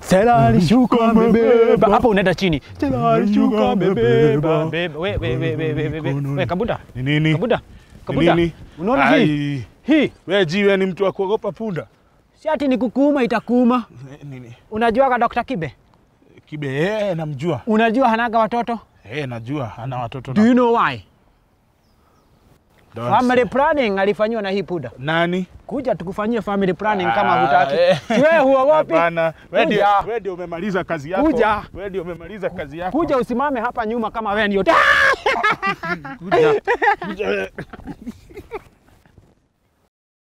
Stella alishuka amebeba. Hapo unaenda chini. Tela alishuka amebeba. Beba. We we we we we we. we. Kabuda. Ni nini? Kabuda. Kabuda. nini? Unaona hii? Hii. wewe jiwe ni mtu wa kuogopa punda. Si ati ni kukuuma itakuuma. Nini? Unajuaga Dr. Kibe? Kibe, eh, namjua. Unajua hanaga watoto? Eh, najua ana watoto Do you know why? Don't Family planning alifanywa na hii puda. Nani? Kuja tukufanyie family planning kama Ah, hutaki. eh. Wewe huogopi? Hapana. Wewe ndio umemaliza kazi yako. Kuja. Wewe ndio umemaliza kazi yako. Kuja usimame hapa nyuma kama wewe ndio. Kuja. Kuja.